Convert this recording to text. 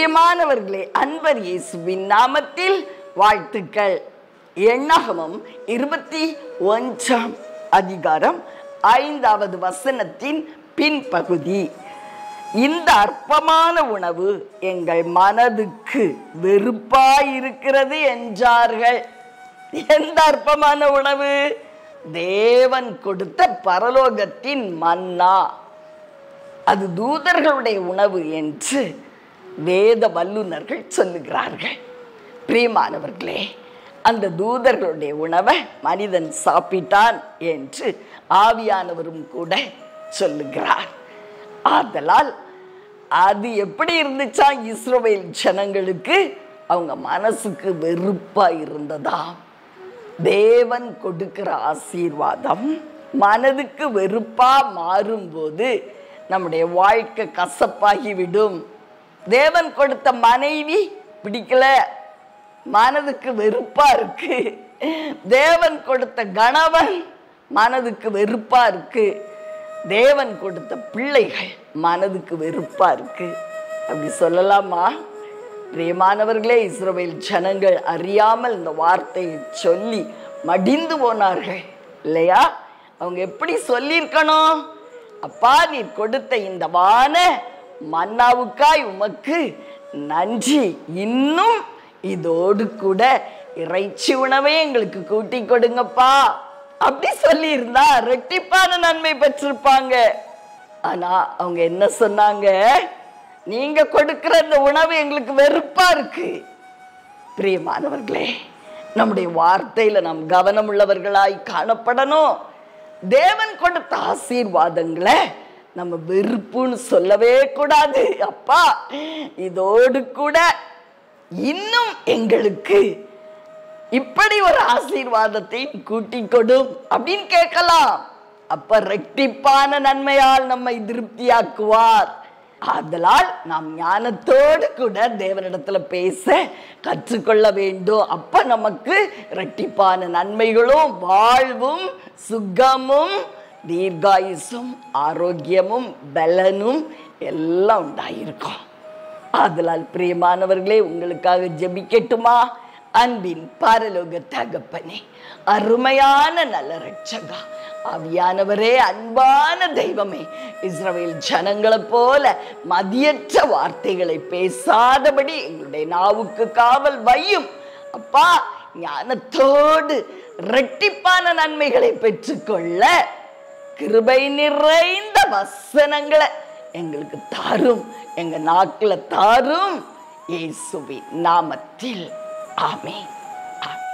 பிரியமானவர்களே அன்பர் இயேசுவின் நாமத்தில் வாழ்த்துக்கள். எண்ணகமும் இருபத்தி ஒன்றாம் அதிகாரம் ஐந்தாவது வசனத்தின் பின்பகுதி. இந்த அற்பமான உணவு எங்கள் மனதுக்கு வெறுப்பாயிருக்கிறது என்றார்கள். எந்த அற்பமான உணவு? தேவன் கொடுத்த பரலோகத்தின் மன்னா. அது தூதர்களுடைய உணவு என்று வேத வல்லுநர்கள் சொல்லுகிறார்கள். பிரியமானவர்களே அந்த தூதர்களுடைய உணவை மனிதன் சாப்பிட்டான் என்று ஆவியானவரும் கூட சொல்லுகிறார். ஆதலால் அது எப்படி இருந்துச்சா இஸ்ரோவேல் ஜனங்களுக்கு? அவங்க மனசுக்கு வெறுப்பா இருந்ததா தேவன் கொடுக்கிற ஆசீர்வாதம் மனதுக்கு வெறுப்பா மாறும்போது நம்முடைய வாழ்க்கை கசப்பாகிவிடும். தேவன் கொடுத்த மனைவி பிடிக்கல. மனதுக்கு வெறுப்பா இருக்கு. தேவன் கொடுத்த கணவன் மனதுக்கு வெறுப்பா இருக்கு. தேவன் கொடுத்த பிள்ளைகள் மனதுக்கு வெறுப்பா இருக்கு. அப்படி சொல்லலாமா? பிரியமானவர்களே இஸ்ரோவேல் ஜனங்கள் அறியாமல் இந்த வார்த்தையை சொல்லி மடிந்து போனார்கள். இல்லையா? அவங்க எப்படி சொல்லியிருக்கணும்? அப்பா நீர் கொடுத்த இந்த வான மன்னாவுக்காய் உமக்கு நன்றி. இன்னும் இதோடு கூட இறைச்சி உணவை எங்களுக்கு கூட்டி கொடுங்கப்பா. அப்படி சொல்லியிருந்தா ரெட்டிப்பான நன்மை பெற்றிருப்பாங்க. ஆனா அவங்க என்ன சொன்னாங்க? நீங்க கொடுக்கிற இந்த உணவு எங்களுக்கு வெறுப்பா இருக்கு. பிரியமானவர்களே நம்முடைய வார்த்தையில நாம் கவனம் உள்ளவர்களாய் காணப்படணும். தேவன் கொடுத்த ஆசீர்வாதங்களை நம்ம வெறுப்புன்னு சொல்லவே கூடாது. அப்பா இதோடு கூட இன்னும் எங்களுக்கு இப்படி ஒரு ஆசீர்வாதத்தை கூட்டி கொடும் அப்படின்னு கேட்கலாம். அப்ப ரெட்டிப்பான நன்மையால் நம்மை திருப்தியாக்குவார். ஆதலால் நாம் ஞானத்தோடு கூட தேவனிடத்துல பேச கற்றுக்கொள்ள வேண்டும். அப்ப நமக்கு ரெட்டிப்பான நன்மைகளும் வாழ்வும் சுகமும் தீர்காயுசும் ஆரோக்கியமும் பலனும் எல்லாம் உண்டாயிருக்கும். ஆதலால் பிரியமானவர்களே உங்களுக்காக ஜெபிக்கட்டுமா? அன்பின் பாரலோக தகப்பனே அருமையான நல்ல ரட்சகா ஆவியானவரே அன்பான தெய்வமே இஸ்ரவேல் ஜனங்களைப் போல மதியற்ற வார்த்தைகளை பேசாதபடி எங்களுடைய நாவுக்கு காவல் வையும். அப்பா ஞானத்தோடு ரெட்டிப்பான நன்மைகளை பெற்றுக்கொள்ள கிருபை நிறைந்த வசனங்களை எங்களுக்கு தாரும் எங்க நாக்கில் தாரும். இயேசுவி நாமத்தில். ஆமே ஆமே